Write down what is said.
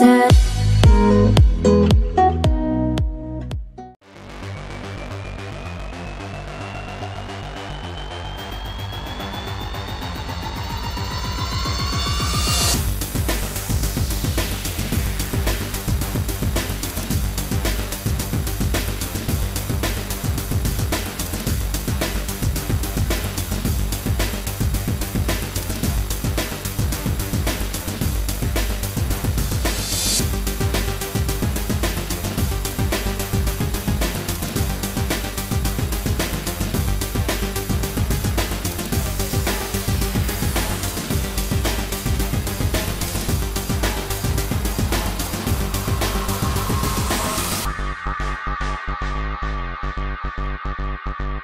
said Cool.